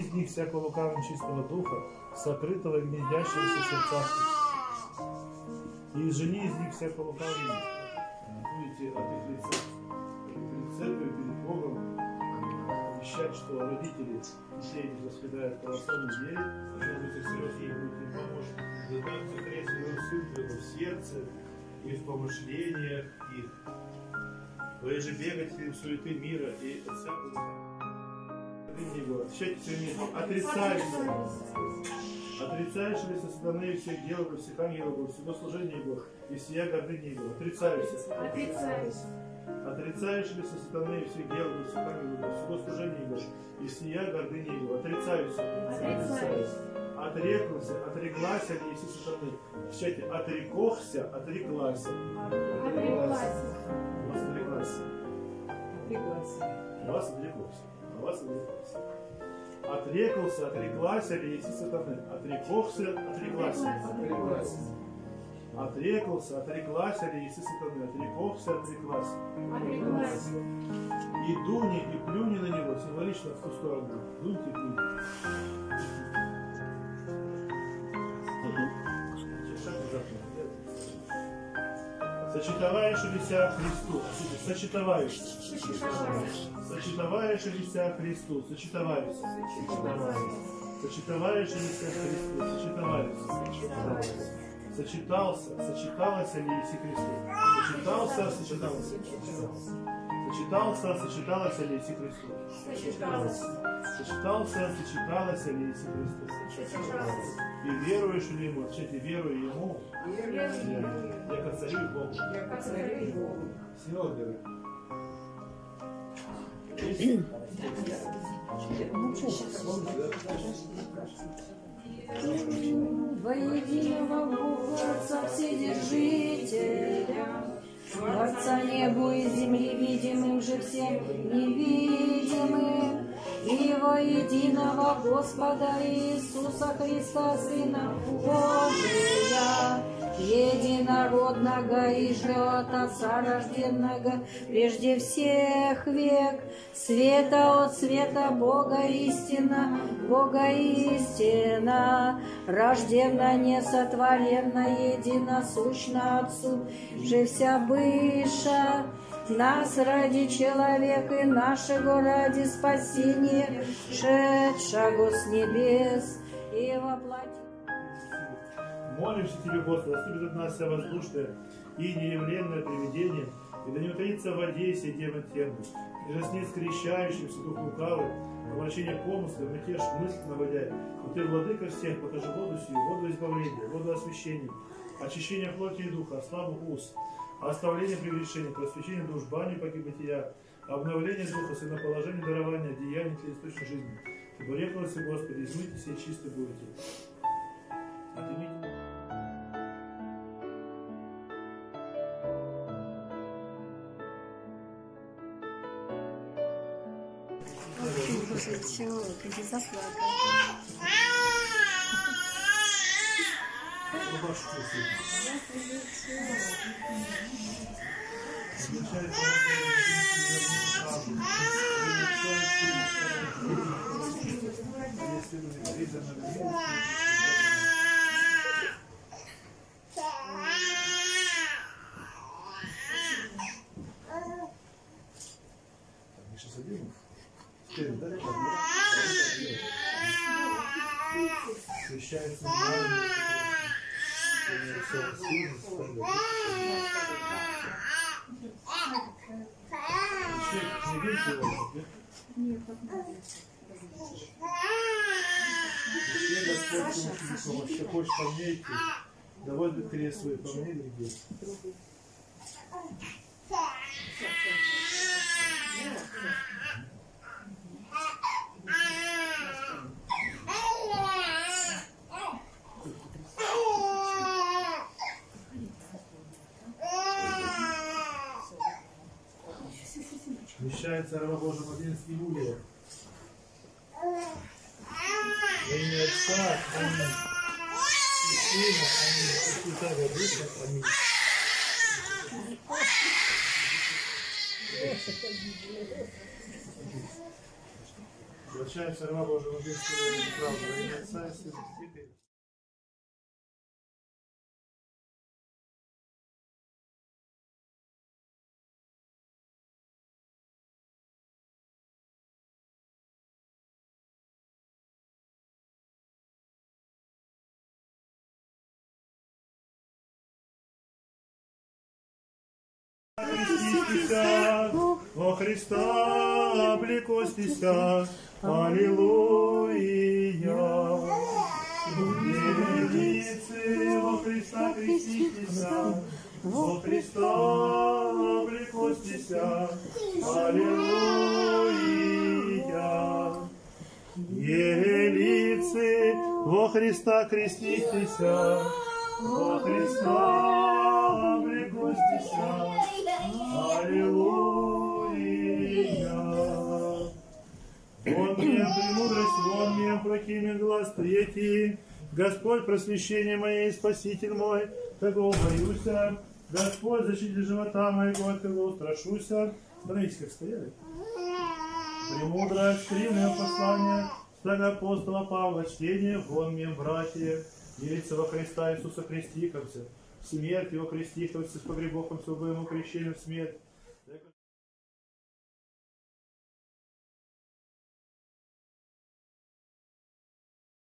из них всякого лукавого нечистого духа, сокрытого и гнездящегося в сердцах их. И изжени из них всякого лукавого. Будете от их лица перед церковью, перед Богом обещать, что родители детей не воспитают православную вере, должны быть серьезно и будете помочь. Готовиться крестную сын в сердце и в помышлениях их. Вы же бегаете в суеты мира и всякого его. Сегодня отрицаешь. Отрицаешь ли со стороны всех дел, во всех ангелов, во всего служения его, и всея гордыни его. Отрицаешься. Отрицаюсь. Отрицаешь ли со стороны всех дел, во всех ангелов, во всего служения его, и всея гордыни его. Отрицаюсь. Отрицаюсь. Отреклся, отреклася ли еси сатаны. Отвечайте, отрекохся. Отреклась. Отреклась. Отреклась. У вас отреклся. Вас отреклась. Отрекался, отреклася ли еси сатаны. Отрекохся. Отреклась. Отрекался, отреклася ли еси сатаны. Отрекохся, отреклася. Отреклась. И дуни, и плюни на него, символично в ту сторону. Дуньте плюньте. Сочетоваешься Христу. Сочетоваешь. Сочетоваешься Христу. Сочетоваюсь. Сочетоваешься Христу. Сочетоваюсь. Сочетался, сочеталась ли Иси Христу? Сочетался, сочетался. Сочетался, сочеталась ли Иси Христу? Сочеталась. Сочетался, сочеталась ли Иси Христу? И веруешь ли ему? Отвечайте, верую ему. Я, я царю и Богу. Я царю и Богу. Синодеры. Во единого Бога Отца Вседержителя, Творца небу и земли, видимым же всем невидимым, и во единого Господа Иисуса Христа, Сына Божия, единородного и же от Отца рожденного, прежде всех век, света от света Бога истина, Бога истина, рождена, несотворенна, единосущна Отцу, же вся быша, нас ради человека и нашего ради спасения, шедшего с небес и воплоти. Молимся тебе, Господи, отступит от нас вся воздушная и неявленное привидение, и да не утаится в воде сей демон темный, и ней скрещающимся дух лукавый, помрачение помысла, мятеж мысль наводя, но ты, владыка всех, покажи воду сию, воду избавления, воду освящения, очищение плоти и духа, славу уст, оставление прегрешений, просвещение душ, баню погибытия, обновление духа, сыноположение, дарования, деяния для источной жизни. Ибо рекалось, Господи, измыйте все чисты будете. Рубашку Сейчас оденем. Теперь, да? Освещается не видите его? Нет? Вообще хочешь помнить, давай крест свой помни другие. Вмещается раба Божия младенец Иулия. Во имя Отца, Аминь. И Сына, Аминь. И Святого Духа, Аминь. Прощается раба Божьего Божьего правда, во имя Отца Сына Креститеся, во Христа облекостися, Аллилуйя. Вереницы во Христа креститеся, во Христа облекостися, Аллилуйя. Елицы во Христа креститеся, во Христа облекостися. Третий. Господь, просвещение мое и Спаситель мой, кого боюся. Господь, защититель живота моего, от кого устрашуся. Становитесь, как стояли. Премудрость, кривное послание, так апостола Павла, чтение, вон мне, братья, Елица во Христа Иисуса Христиковца, смерть его крестиковца с погребоком с крещением смерть,